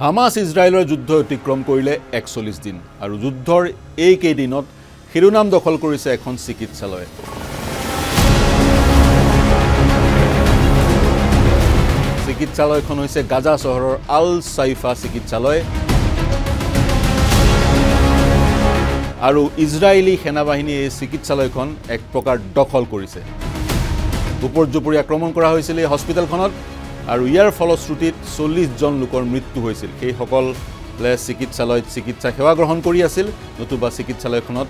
Hamas ইজৰাইলৰ যুদ্ধ অতিক্ৰম কৰিলে একচল্লিছ দিন আৰু যুদ্ধৰ এইকেইদিনত শিৰোনাম দখল কৰিছে এখন চিকিৎসালয়ে। চিকিৎসালয়খন হৈছে গাজা চহৰৰ আল চাইফা চিকিৎসালয়। আৰু ইজৰাইলী সেনাবাহিনীয়ে এই চিকিৎসালয়খন এক প্ৰকাৰ দখল কৰিছে। ওপৰজুপুৰি আক্ৰমণ কৰা হৈছিল এই হস্পিটেলখনত। আৰু ইয়াৰ ফলশ্ৰুতিত চল্লিছজন লোকৰ মৃত্যু হৈছিল। সেইসকলে চিকিৎসালয়ত চিকিৎসা সেৱা গ্ৰহণ কৰি আছিল নতুবা চিকিৎসালয়খনত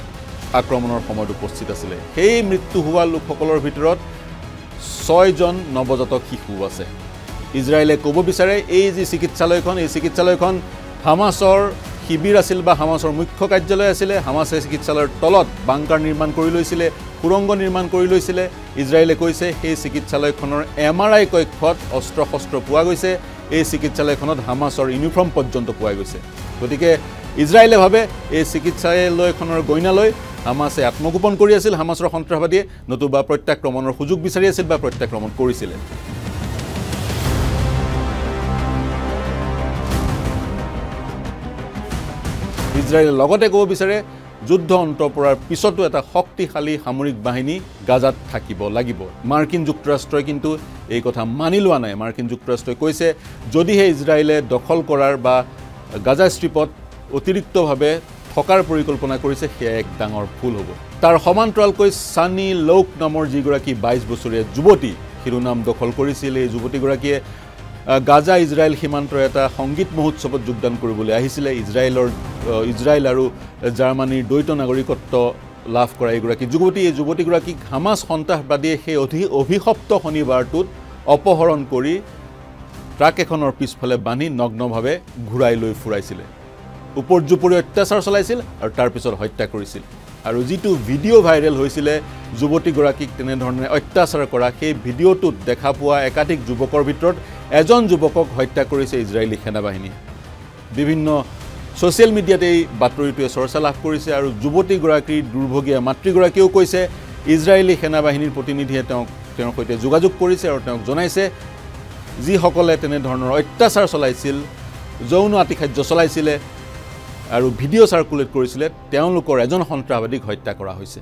আক্ৰমণৰ সময়ত উপস্থিত আছিলে। সেই মৃত্যু হোৱা লোকসকলৰ ভিতৰত ছয়জন নৱজাতক শিশু আছে। ইজৰাইলে ক'ব বিচাৰে এই যি চিকিৎসালয়খন এই চিকিৎসালয়খন হামাছৰ শিবিৰ আছিল বা হামাছৰ মুখ্য কাৰ্যালয় আছিলে হামাছে চিকিৎসালয়ৰ তলত বাংকাৰ নিৰ্মাণ কৰি লৈছিলে সুৰংগ নিৰ্মাণ কৰি লৈছিলে। ইজৰাইলে কৈছে সেই চিকিৎসালয়খনৰ এম আৰ আই কক্ষত অস্ত্ৰ শস্ত্ৰ পোৱা গৈছে। এই চিকিৎসালয়খনত হামাছৰ ইউনিফৰ্ম পৰ্যন্ত পোৱা গৈছে। গতিকে ইজৰাইলে ভাবে এই চিকিৎসালয়খনৰ গইনালৈ হামাছে আত্মগোপন কৰি আছিল হামাছৰ সন্ত্ৰাসবাদীয়ে নতুবা প্ৰত্যাক্ৰমণৰ সুযোগ বিচাৰি আছিল বা প্ৰত্যাক্ৰমণ কৰিছিলে। ইজৰাইলে লগতে ক'ব বিচাৰে যুদ্ধ অন্ত পৰাৰ পিছতো এটা শক্তিশালী সামৰিক বাহিনী গাজাত থাকিব লাগিব। মাৰ্কিন যুক্তৰাষ্ট্ৰই কিন্তু এই কথা মানি লোৱা নাই। মাৰ্কিন যুক্তৰাষ্ট্ৰই কৈছে যদিহে ইজৰাইলে দখল কৰাৰ বা গাজা ষ্ট্ৰীপত অতিৰিক্তভাৱে থকাৰ পৰিকল্পনা কৰিছে সেয়া এক ডাঙৰ ভুল হ'ব। তাৰ সমান্তৰালকৈ ছানী লৌক নামৰ যিগৰাকী বাইছ বছৰীয়া যুৱতী শিৰোনাম দখল কৰিছিল। এই যুৱতীগৰাকীয়ে গাজা ইজৰাইল সীমান্তৰ এটা সংগীত মহোৎসৱত যোগদান কৰিবলৈ আহিছিলে। ইজৰাইলৰ ইজৰাইল আৰু জাৰ্মানীৰ দ্বৈত নাগৰিকত্ব লাভ কৰা এগৰাকী যুৱতী। এই যুৱতীগৰাকীক হামাছ সন্ত্ৰাসবাদীয়ে সেই অধি অভিশপ্ত শনিবাৰটোত অপহৰণ কৰি ট্ৰাক এখনৰ পিছফালে বান্ধি নগ্নভাৱে ঘূৰাই লৈ ফুৰাইছিলে। ওপৰজুপুৰি অত্যাচাৰ চলাইছিল আৰু তাৰপিছত হত্যা কৰিছিল। আৰু যিটো ভিডিঅ' ভাইৰেল হৈছিলে যুৱতীগৰাকীক তেনেধৰণে অত্যাচাৰ কৰা সেই ভিডিঅ'টোত দেখা পোৱা একাধিক যুৱকৰ ভিতৰত এজন যুৱকক হত্যা কৰিছে ইজৰাইলী সেনাবাহিনীয়ে। বিভিন্ন ছ'চিয়েল মিডিয়াত এই বাতৰিটোৱে চৰ্চা লাভ কৰিছে আৰু যুৱতীগৰাকীৰ দুৰ্ভগীয়া মাতৃগৰাকীয়েও কৈছে ইজৰাইলী সেনাবাহিনীৰ প্ৰতিনিধিয়ে তেওঁক তেওঁৰ সৈতে যোগাযোগ কৰিছে আৰু তেওঁক জনাইছে যিসকলে তেনেধৰণৰ অত্যাচাৰ চলাইছিল যৌন আতিশায্য চলাইছিলে আৰু ভিডিঅ' চাৰ্কুলেট কৰিছিলে তেওঁলোকৰ এজন সন্ত্ৰাসবাদীক হত্যা কৰা হৈছে।